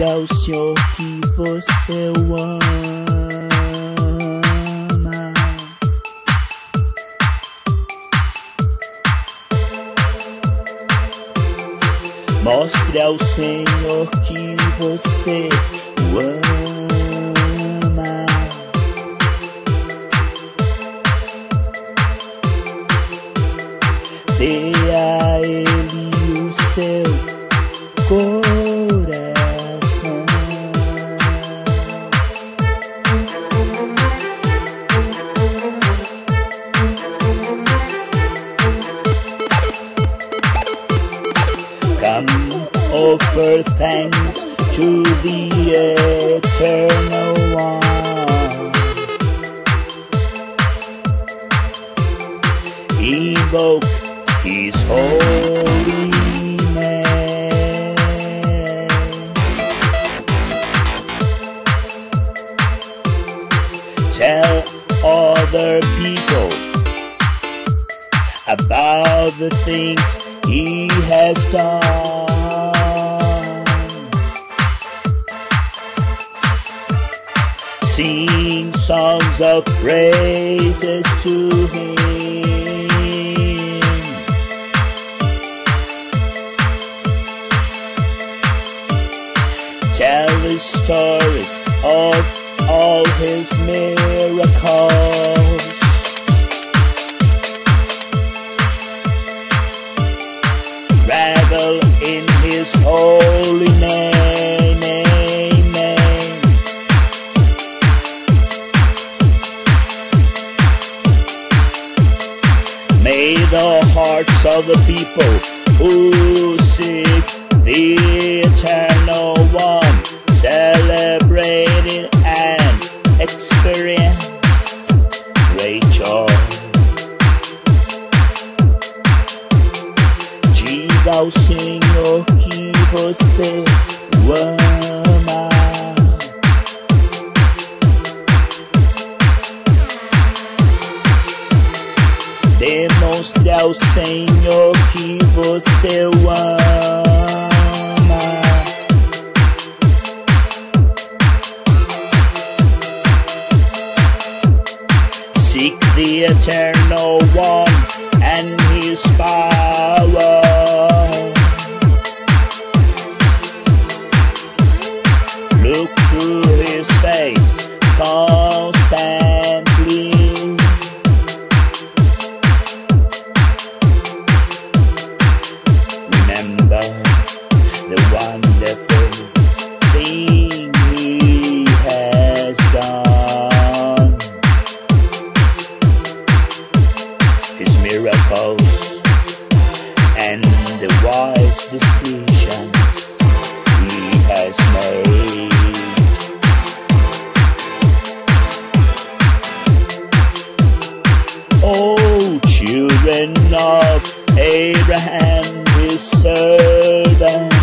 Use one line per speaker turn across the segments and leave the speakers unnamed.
Diga ao Senhor que você o ama. Mostre ao Senhor que você o ama. Dê Come offer thanks to the eternal one. Evoke his holy name. Tell other people about the things he has done. Sing songs of praises to him. Tell the stories of all his miracles. Of the people who seek the eternal one celebrate it and experience great joy. Ao Senhor que você ama. Demonstre ao Senhor que você o ama. Seek the eternal one and his power. And the wise decisions he has made. Oh, children of Abraham, his servants.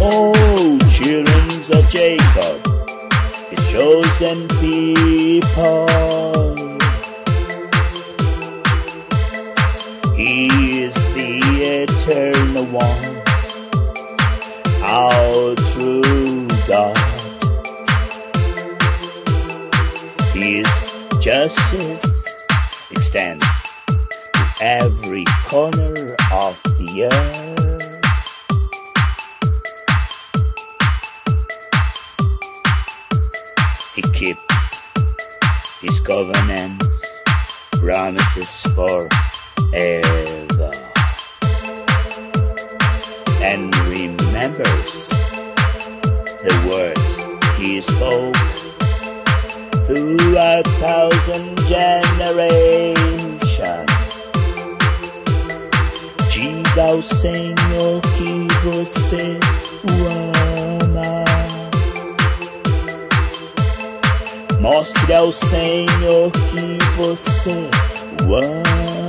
Oh, children of Jacob, his chosen people. Our true God. His justice extends to every corner of the earth. He keeps his covenants, promises forever, and remembers the word he spoke through a thousand generations. Diga ao Senhor que você ama. Mostre ao Senhor que você ama.